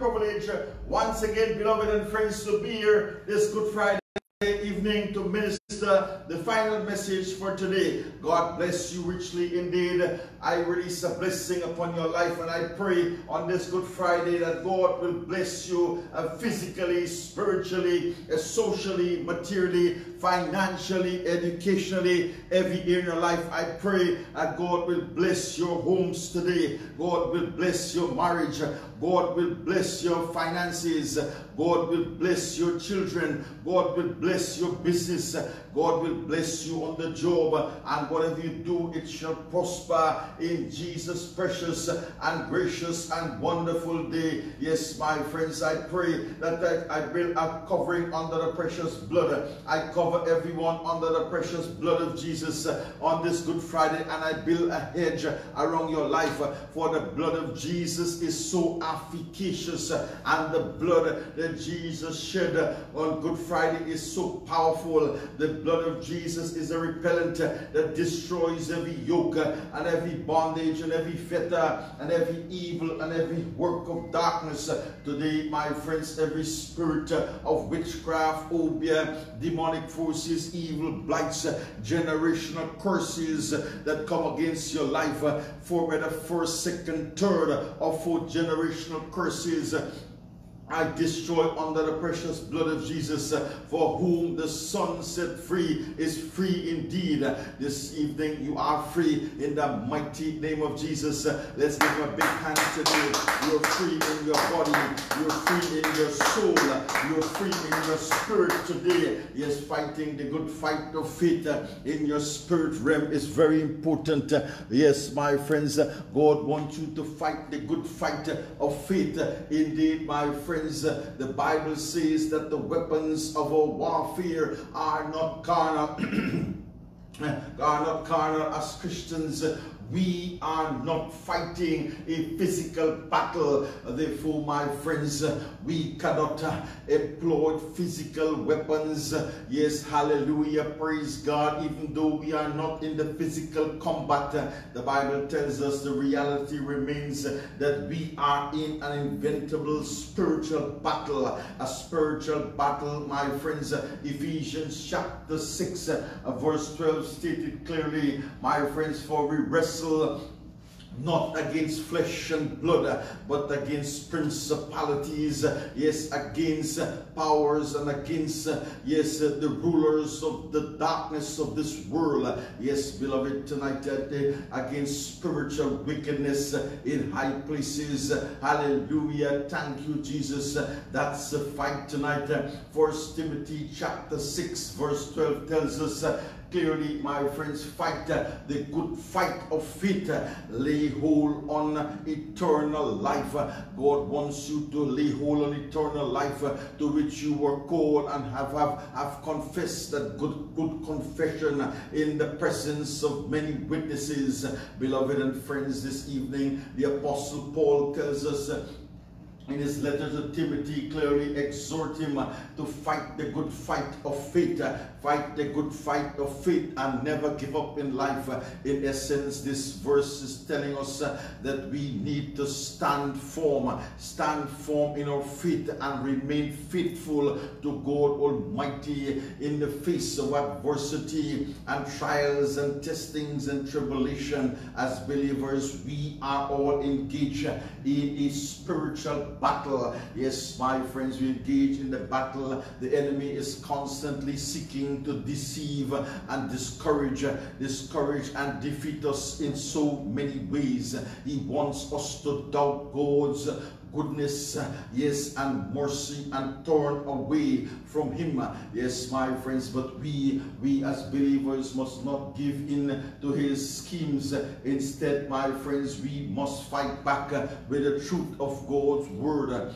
privilege once again, beloved and friends, to be here this Good Friday evening to minister the final message for today. God bless you richly indeed. I release a blessing upon your life and I pray on this Good Friday that God will bless you uh, physically, spiritually, uh, socially, materially, financially, educationally, every area in your life. I pray that God will bless your homes today. God will bless your marriage. God will bless your finances. God will bless your children. God will bless your business. God will bless you on the job. And whatever you do, it shall prosper in Jesus' precious and gracious and wonderful day. Yes, my friends, I pray that I, I build a covering under the precious blood. I cover everyone under the precious blood of Jesus on this Good Friday and I build a hedge around your life for the blood of Jesus is so efficacious and the blood that Jesus shed on Good Friday is so powerful. The blood of Jesus is a repellent that destroys every yoke and every bondage and every fetter and every evil and every work of darkness. Today, my friends, every spirit of witchcraft, obeah, demonic forces, evil blights, generational curses that come against your life for whether first, second, third, or fourth generational curses I destroy under the precious blood of Jesus, uh, for whom the Son set free is free indeed. This evening you are free in the mighty name of Jesus. Uh, let's give a big hand today. You're free in your body, you're free in your soul, you're free in your spirit today. Yes, fighting the good fight of faith uh, in your spirit realm is very important. Yes, my friends, God wants you to fight the good fight of faith. Indeed, my friends the Bible says that the weapons of our warfare are not carnal. are not carnal as Christians, we are not fighting a physical battle. Uh, therefore, my friends, uh, we cannot uh, employ physical weapons. Yes, hallelujah, praise God. Even though we are not in the physical combat, the Bible tells us the reality remains that we are in an inventable spiritual battle. A spiritual battle, my friends. Ephesians chapter 6, verse 12 stated clearly, my friends, for we wrestle wrestle not against flesh and blood, but against principalities, yes, against powers and against, yes, the rulers of the darkness of this world. Yes, beloved, tonight, uh, against spiritual wickedness in high places. Hallelujah. Thank you, Jesus. That's the fight tonight. First Timothy chapter 6, verse 12 tells us clearly, my friends, fight the good fight of faith. Lay hold on eternal life. God wants you to lay hold on eternal life to which you were called and have, have, have confessed that good, good confession in the presence of many witnesses. Beloved and friends, this evening, the Apostle Paul tells us in his letter to Timothy clearly exhort him uh, to fight the good fight of faith, uh, fight the good fight of faith and never give up in life. Uh, in essence, this verse is telling us that we need to stand firm, stand firm in our faith and remain faithful to God Almighty in the face of adversity and trials and testings and tribulation. As believers, we are all engaged in a spiritual battle. Yes, my friends, we engage in the battle. The enemy is constantly seeking to deceive and discourage, discourage and defeat us in so many ways. He wants us to doubt God's goodness, uh, yes, and mercy, and turn away from him. Yes, my friends, but we, we as believers must not give in to his schemes. Instead, my friends, we must fight back with the truth of God's word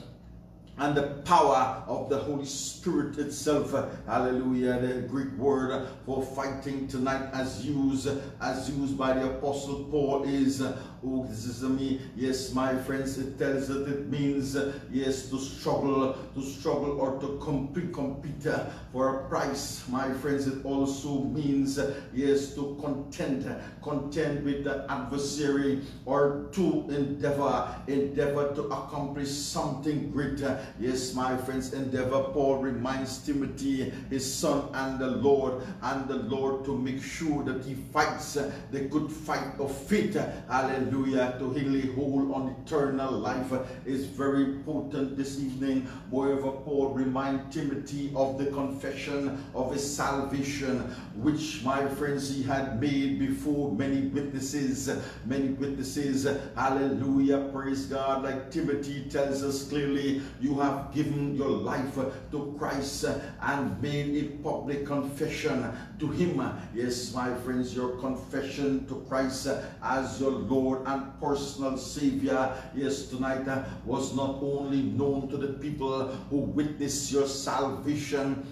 and the power of the Holy Spirit itself. Hallelujah. The Greek word for fighting tonight as used as used by the apostle Paul is this is me. Yes, my friends, it tells that it means uh, yes to struggle, to struggle or to compete compete uh, for a prize. My friends, it also means uh, yes to contend, contend with the adversary or to endeavor, endeavor to accomplish something greater Yes, my friends, endeavor. Paul reminds Timothy, his son, and the Lord, and the Lord to make sure that he fights the good fight of faith. Hallelujah. To really hold on eternal life is very important this evening. Moreover, Paul reminds Timothy of the confession of his salvation, which, my friends, he had made before many witnesses. Many witnesses. Hallelujah. Praise God. Like Timothy tells us clearly, you have given your life to Christ and made a public confession to Him. Yes, my friends, your confession to Christ as your Lord and personal Savior, yes, tonight uh, was not only known to the people who witnessed your salvation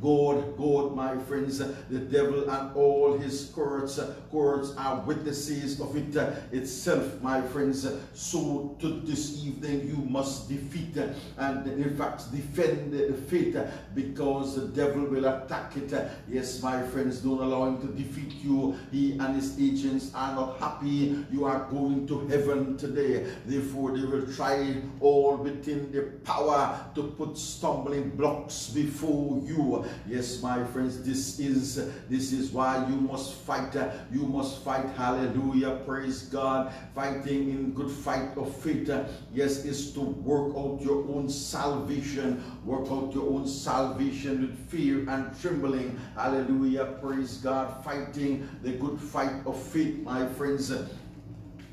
God, God, my friends, the devil and all his courts, courts are witnesses of it itself, my friends. So to this evening, you must defeat and in fact defend the faith because the devil will attack it. Yes, my friends, don't allow him to defeat you. He and his agents are not happy. You are going to heaven today. Therefore, they will try all within their power to put stumbling blocks before you Yes, my friends, this is this is why you must fight. You must fight. Hallelujah. Praise God. Fighting in good fight of faith. Yes, is to work out your own salvation. Work out your own salvation with fear and trembling. Hallelujah. Praise God. Fighting the good fight of faith, my friends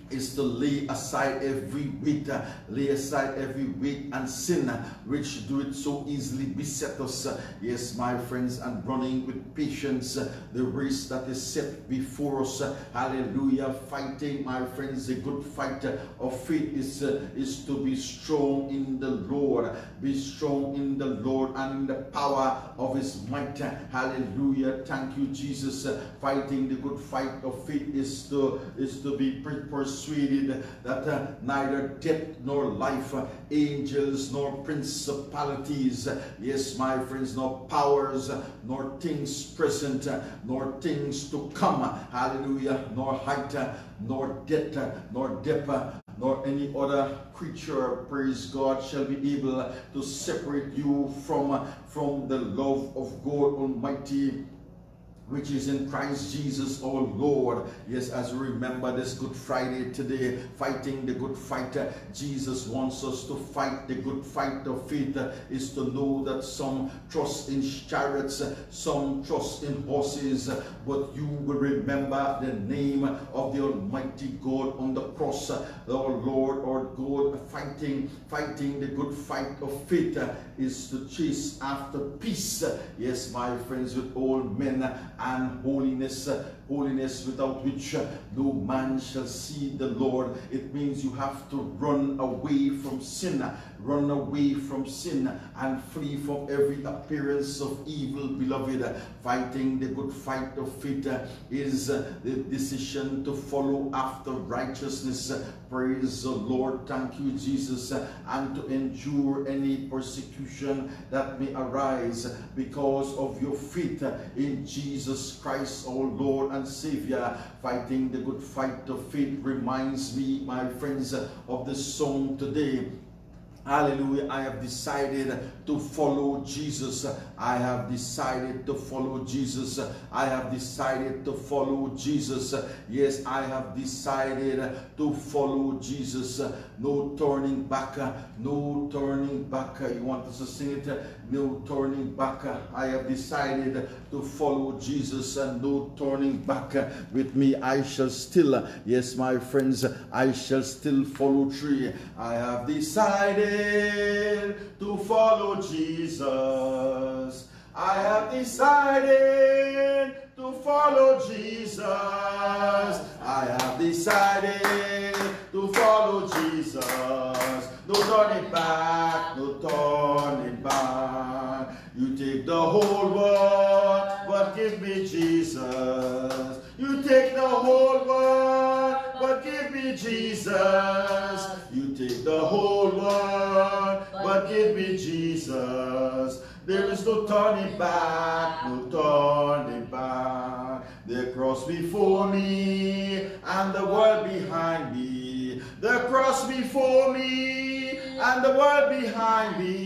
is to lay aside every weight, uh, lay aside every weight and sin uh, which do it so easily beset us. Uh, yes, my friends, and running with patience uh, the race that is set before us. Uh, hallelujah. Fighting, my friends, a good fight uh, of faith is, is to be strong in the Lord. Be strong in the Lord and in the power of his might. Hallelujah. Thank you, Jesus. fighting the good fight of faith is to, is to be persevered persuaded that uh, neither death nor life, uh, angels nor principalities, uh, yes, my friends, nor powers, uh, nor things present, uh, nor things to come, hallelujah, nor height, nor depth, nor depth, nor any other creature, praise God, shall be able to separate you from, from the love of God Almighty which is in Christ Jesus our Lord. Yes, as we remember this Good Friday today, fighting the good fight, Jesus wants us to fight the good fight of faith, is to know that some trust in chariots, some trust in horses, but you will remember the name of the Almighty God on the cross, our Lord, our God, fighting, fighting the good fight of faith is to chase after peace. Yes, my friends, with all men and holiness, holiness without which no man shall see the Lord. It means you have to run away from sin, run away from sin and flee from every appearance of evil, beloved. Fighting the good fight of faith is the decision to follow after righteousness. Praise the Lord. Thank you, Jesus. And to endure any persecution that may arise because of your faith in Jesus Christ, our Lord and Savior. Fighting the good fight of faith reminds me, my friends, of the song today. Hallelujah. I have decided to follow Jesus. I have decided to follow Jesus. I have decided to follow Jesus. Yes, I have decided to follow Jesus. No turning back. No turning back. You want us to sing it? No turning back. I have decided to follow Jesus and no turning back. With me, I shall still, yes, my friends, I shall still follow through. I have decided to follow Jesus. I have decided to follow Jesus. I have decided to follow Jesus. No turning back, no turning whole world, but give me Jesus. You take the whole world, but give me Jesus. You take the whole world, but give me Jesus. There is no turning back, no turning back. The cross before me and the world behind me. The cross before me and the world behind me.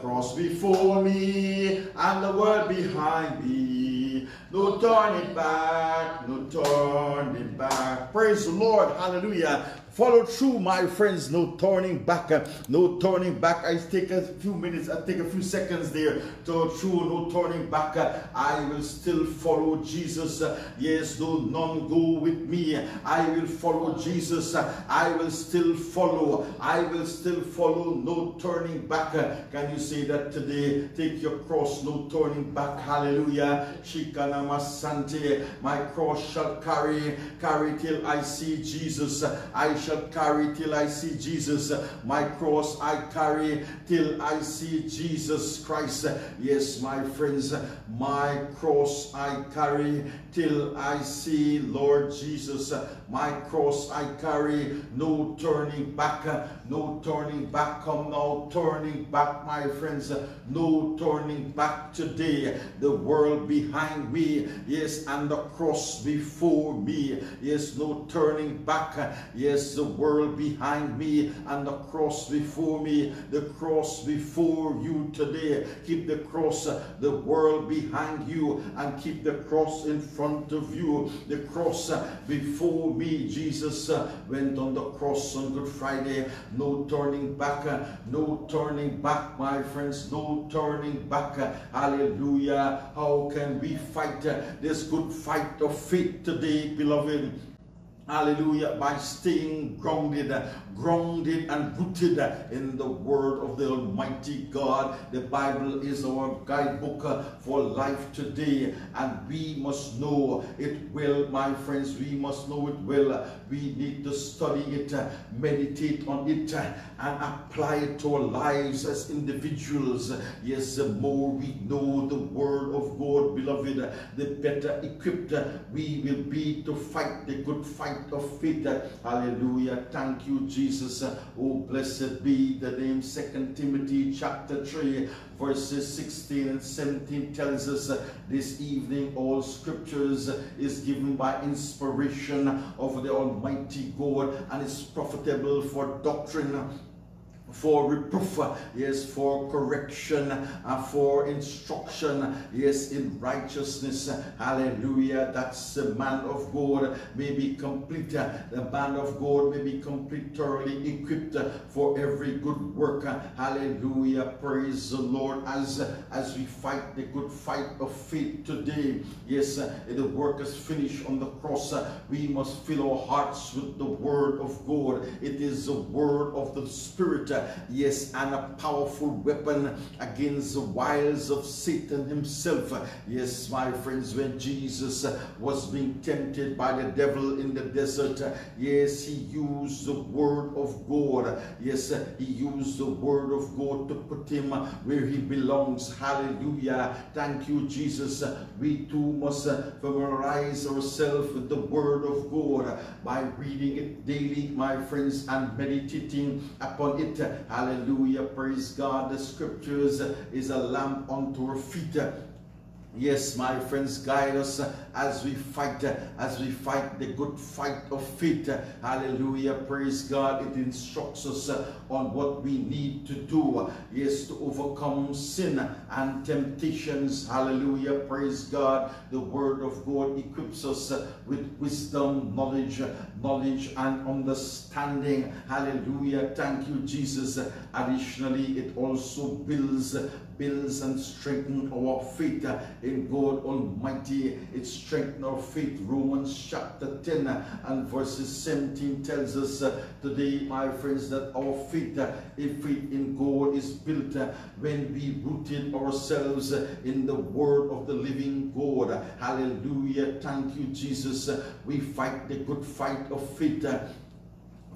Cross before me and the world behind me. No turning back, no turning back. Praise the Lord. Hallelujah. Follow through, my friends. No turning back. Uh, no turning back. I take a few minutes. I take a few seconds there to through. No turning back. Uh, I will still follow Jesus. Uh, yes, though none go with me, I will follow Jesus. I will still follow. I will still follow. No turning back. Can you say that today? Take your cross. No turning back. Hallelujah. Shikanama Sante. My cross shall carry, carry till I see Jesus. I shall carry till I see Jesus. My cross I carry till I see Jesus Christ. Yes, my friends, my cross I carry till I see Lord Jesus. Uh, my cross I carry, no turning back, uh, no turning back. Come now, turning back, my friends, uh, no turning back today. The world behind me, yes, and the cross before me, yes, no turning back, yes, the world behind me and the cross before me, the cross before you today. Keep the cross, the world behind you, and keep the cross in front of you. The cross uh, before me, Jesus uh, went on the cross on Good Friday. No turning back, uh, no turning back, my friends, no turning back. Hallelujah. How can we fight this good fight of faith today, beloved? Hallelujah. By staying grounded, grounded and rooted in the word of the Almighty God. The Bible is our guidebook uh, for life today, and we must know it well, my friends. We must know it well. We need to study it, uh, meditate on it, uh, and apply it to our lives as individuals. Yes, the more we know the word of God, beloved, the better equipped we will be to fight the good fight of faith. Hallelujah. Thank you, Jesus. Uh, oh, blessed be the name. Second Timothy chapter 3, verses 16 and 17 tells us uh, this evening all scriptures uh, is given by inspiration of the Almighty God and is profitable for doctrine for reproof, yes, for correction, uh, for instruction, yes, in righteousness. Hallelujah. That's the man of God may be complete. The man of God may be complete, thoroughly equipped for every good work. Hallelujah. Praise the Lord as, as we fight the good fight of faith today. Yes, the work is finished on the cross. We must fill our hearts with the word of God. It is the word of the Spirit yes, and a powerful weapon against the wiles of Satan himself. Yes, my friends, when Jesus was being tempted by the devil in the desert, yes, he used the word of God. Yes, he used the word of God to put him where he belongs. Hallelujah. Thank you, Jesus. We too must familiarize ourselves with the word of God by reading it daily, my friends, and meditating upon it. Hallelujah. Praise God. The scriptures is a lamp unto our feet Yes, my friends, guide us as we fight, as we fight the good fight of faith. Hallelujah. Praise God. It instructs us on what we need to do. Yes, to overcome sin and temptations. Hallelujah. Praise God. The word of God equips us with wisdom, knowledge, knowledge and understanding. Hallelujah. Thank you, Jesus. Additionally, it also builds builds and strengthens our faith in God Almighty. It strengthens our faith. Romans chapter 10 and verses 17 tells us uh, today, my friends, that our faith, uh, if faith in God is built uh, when we rooted ourselves in the word of the living God. Hallelujah. Thank you, Jesus. We fight the good fight of faith uh,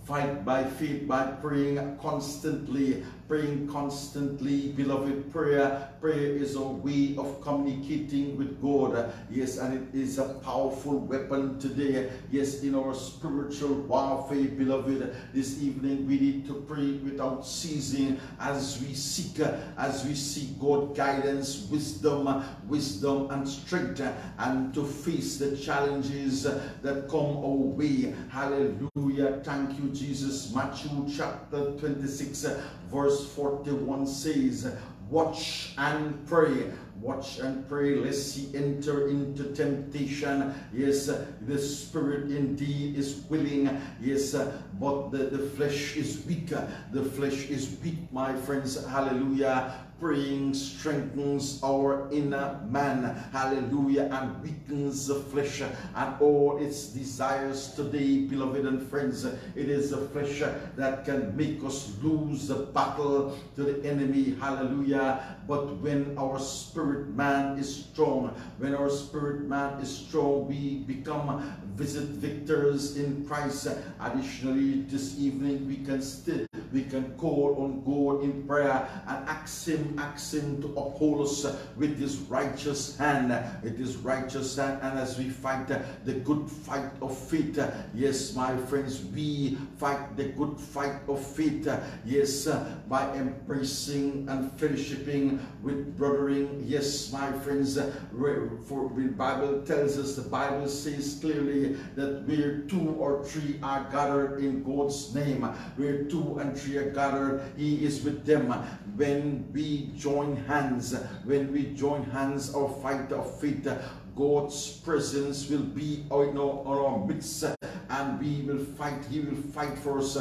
fight by faith by praying constantly praying constantly beloved prayer. Prayer is a way of communicating with god. Yes and it is a powerful weapon today. Yes in our spiritual warfare beloved this evening we need to pray without ceasing as we seek as we seek god guidance wisdom wisdom and strength and to face the challenges that come our way. Hallelujah. Thank you jesus. Matthew chapter 26 verse 41 says, Watch and pray. Watch and pray lest ye enter into temptation. Yes, the spirit indeed is willing. Yes, but the, the flesh is weak. The flesh is weak, my friends. Hallelujah praying strengthens our inner man. Hallelujah. And weakens the flesh. And all its desires today beloved and friends it is the flesh that can make us lose the battle to the enemy. Hallelujah. But when our spirit man is strong when our spirit man is strong we become visit victors in Christ. Additionally this evening we can still we can call on God in prayer and ask Him, Him to uphold us with His righteous hand, with His righteous hand. And as we fight the good fight of faith, yes, my friends, we fight the good fight of faith, yes, by embracing and fellowshipping with brothering. Yes, my friends, for the Bible tells us, the Bible says clearly that where two or three are gathered in God's name, where two and three are gathered, He is with them. When we join hands, when we join hands, or fight of faith, God's presence will be on our midst and we will fight. He will fight for us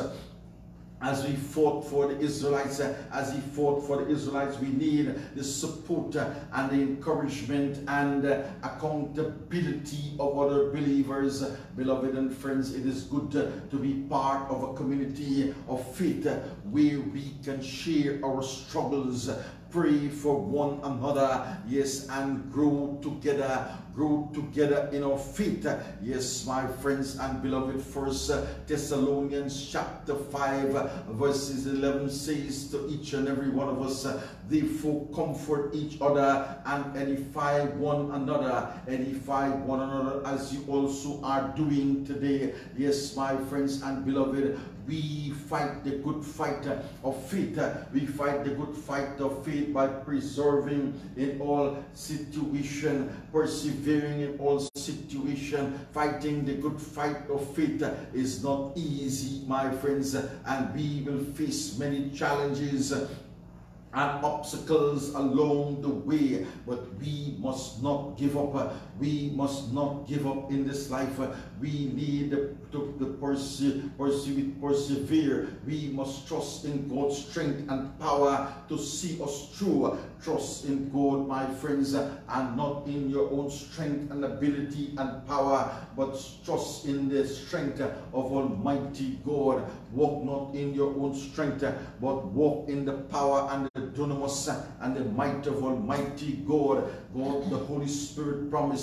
as we fought for the Israelites, uh, as he fought for the Israelites, we need the support uh, and the encouragement and uh, accountability of other believers. Beloved and friends, it is good to be part of a community of faith where we can share our struggles, pray for one another, yes, and grow together grow together in our faith. Yes, my friends and beloved, First Thessalonians chapter 5 verses 11 says to each and every one of us, therefore comfort each other and edify one another, edify one another as you also are doing today. Yes, my friends and beloved, we fight the good fight of faith. We fight the good fight of faith by preserving in all situation, persevering in all situation, fighting the good fight of faith is not easy, my friends, and we will face many challenges and obstacles along the way but we must not give up we must not give up in this life. We need to, pursue, pursue, persevere. We must trust in God's strength and power to see us through. Trust in God my friends and not in your own strength and ability and power but trust in the strength of Almighty God. Walk not in your own strength but walk in the power and the dunamis and the might of Almighty God. God, the Holy Spirit promised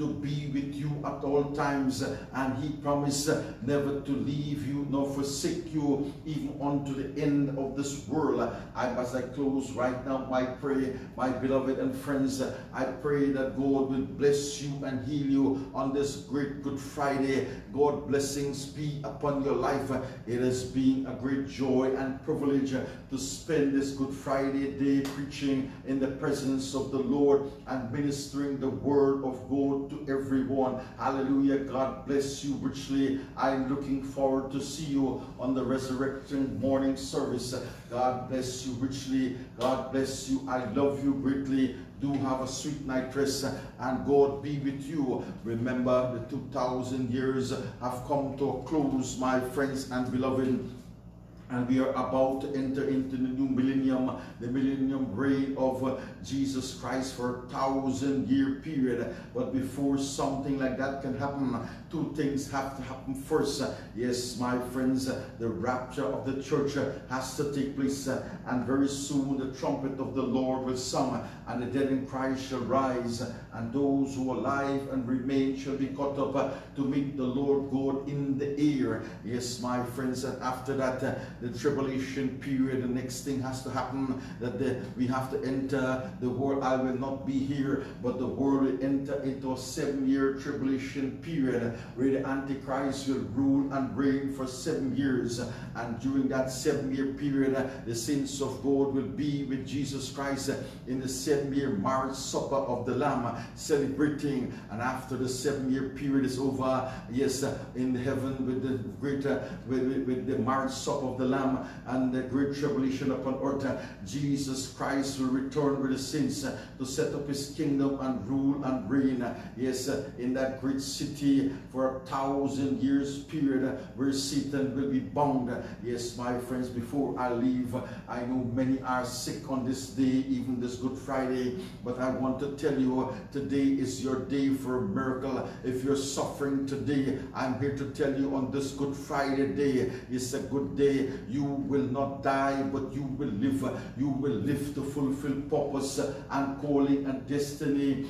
to be with you at all times and he promised uh, never to leave you nor forsake you even unto the end of this world. I, as I close right now, my prayer my beloved and friends, I pray that God will bless you and heal you on this great Good Friday. God blessings be upon your life. It has been a great joy and privilege to spend this Good Friday day preaching in the presence of the Lord and ministering the word of God to everyone. Hallelujah. God bless you richly. I'm looking forward to see you on the resurrection morning service. God bless you richly. God bless you. I love you greatly do have a sweet night rest and God be with you. Remember the 2000 years have come to a close, my friends and beloved and we are about to enter into the new millennium the millennium reign of uh, Jesus Christ for a thousand year period. But before something like that can happen, two things have to happen first. Yes, my friends, the rapture of the church has to take place, and very soon the trumpet of the Lord will sound, and the dead in Christ shall rise, and those who are alive and remain shall be caught up uh, to meet the Lord God in the air. Yes, my friends, and after that, uh, the tribulation period, the next thing has to happen that the, we have to enter the world. I will not be here, but the world will enter into a seven year tribulation period where the Antichrist will rule and reign for seven years. And during that seven year period, uh, the saints of God will be with Jesus Christ in the seven year marriage supper of the Lamb, celebrating. And after the seven year period is over, yes, uh, in heaven with the greater, uh, with, with, with the marriage supper of the Lamb and the great tribulation upon earth, uh, Jesus Christ will return with the saints to set up his kingdom and rule and reign. Yes, in that great city for a thousand years period where Satan will be bound. Yes, my friends, before I leave, I know many are sick on this day, even this Good Friday, but I want to tell you today is your day for a miracle. If you're suffering today, I'm here to tell you on this Good Friday day, it's a good day. You will not die, but you will live. You will live to fulfill purpose and calling and destiny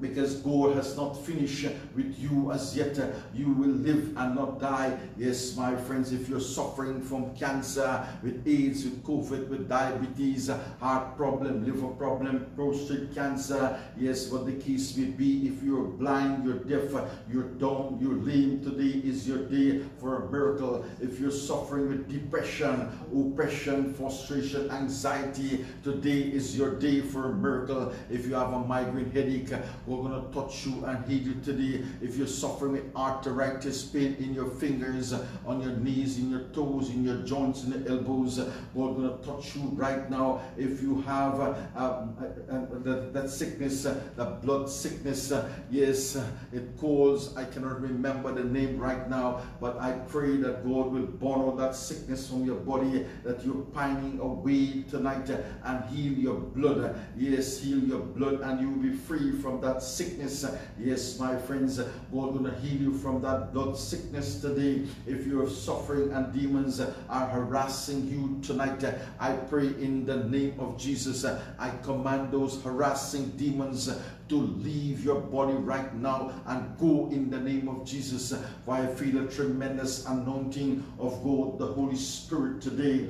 because God has not finished with you as yet. You will live and not die. Yes, my friends, if you're suffering from cancer, with AIDS, with COVID, with diabetes, heart problem, liver problem, prostate cancer, yes, what the case may be, if you're blind, you're deaf, you're dumb, you're lame, today is your day for a miracle. If you're suffering with depression, oppression, frustration, anxiety, today is your day for a miracle. If you have a migraine headache, we're going to touch you and heal you today. If you're suffering with arthritis, pain in your fingers, on your knees, in your toes, in your joints, in the elbows, we're going to touch you right now. If you have uh, um, uh, uh, that, that, sickness, uh, that blood sickness, uh, yes, uh, it calls, I cannot remember the name right now, but I pray that God will burn all that sickness from your body, that you're pining away tonight and heal your blood. Yes, heal your blood and you will be free from that sickness. Yes, my friends, God going to heal you from that blood sickness today. If you're suffering and demons are harassing you tonight, I pray in the name of Jesus, I command those harassing demons to leave your body right now and go in the name of Jesus. For I feel a tremendous anointing of God, the Holy Spirit today.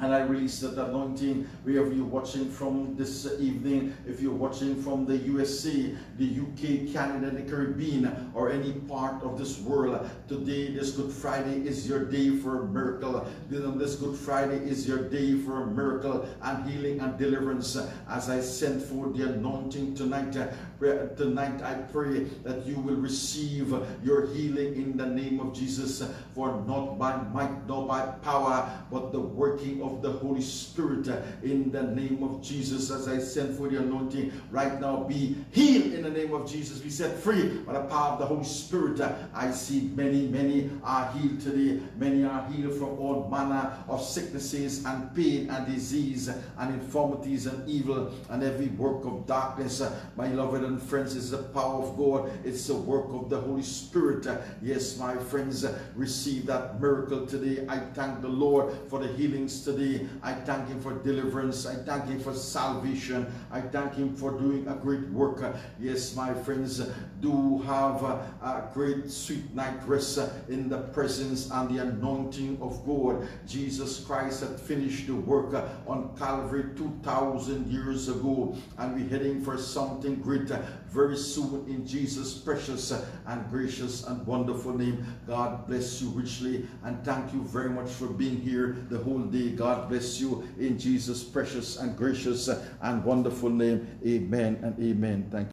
And I release that anointing wherever you're watching from this evening. If you're watching from the USA, the UK, Canada, the Caribbean, or any part of this world, today, this Good Friday, is your day for a miracle. This Good Friday is your day for a miracle and healing and deliverance. As I send forth the anointing tonight, tonight I pray that you will receive your healing in the name of Jesus. For not by might nor by power, but the working of the Holy Spirit in the name of Jesus as I send for the anointing right now be healed in the name of Jesus. Be set free by the power of the Holy Spirit. I see many many are healed today. Many are healed from all manner of sicknesses and pain and disease and infirmities and evil and every work of darkness. My beloved and friends is the power of God it's the work of the Holy Spirit yes my friends receive that miracle today I thank the Lord for the healings today. I thank Him for deliverance. I thank Him for salvation. I thank Him for doing a great work. Yes, my friends, do have a, a great sweet night rest in the presence and the anointing of God. Jesus Christ had finished the work on Calvary 2,000 years ago, and we're heading for something greater very soon in Jesus' precious and gracious and wonderful name. God bless you richly and thank you very much for being here the whole day. God bless you in Jesus' precious and gracious and wonderful name. Amen and amen. Thank you.